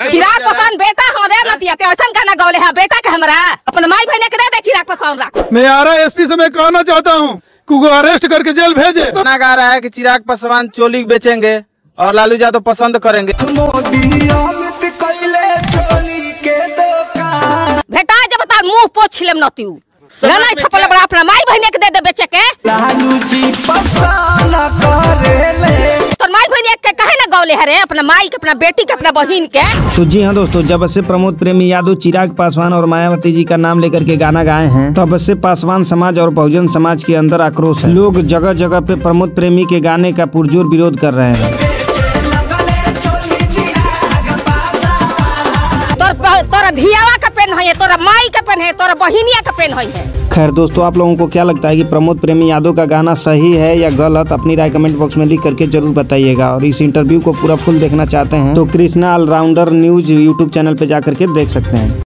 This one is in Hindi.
चिराग पासवान बेटा हो रे नतिया ते ऐसा गाना गौले है बेटा के हमरा। अपन माई बहने के दे दे चिराग पासवान रख। मैं आरा एसपी से मैं कहना चाहता हूँ कि वो अरेस्ट करके जेल भेजे। गाना गा रहा है कि चिराग पासवान चोली बेचेंगे और लालू यादव पसंद करेंगे। बेटा जब बता मुँह पोछ लेम नतियू गाना छपल बड़ा अपना माई बहने के दे दे बेचे के तोर के कहे ना गौले है रे अपना माई के अपना बेटी के अपना बहन के। तो जी हाँ दोस्तों जब से प्रमोद प्रेमी यादव चिराग पासवान और मायावती जी का नाम लेकर के गाना गाए हैं तब से पासवान समाज और बहुजन समाज के अंदर आक्रोश है। लोग जगह जगह पे प्रमोद प्रेमी के गाने का पुरजोर विरोध कर रहे हैं। तोर धियावा पेन है, तोरा माई का पेन है, तोरा बहिनिया का पेन है। खैर दोस्तों, आप लोगों को क्या लगता है कि प्रमोद प्रेमी यादव का गाना सही है या गलत? अपनी राय कमेंट बॉक्स में लिख करके ज़रूर बताइएगा। और इस इंटरव्यू को पूरा फुल देखना चाहते हैं तो Krishna allrounder news YouTube channel पे जाकर के देख सकते हैं।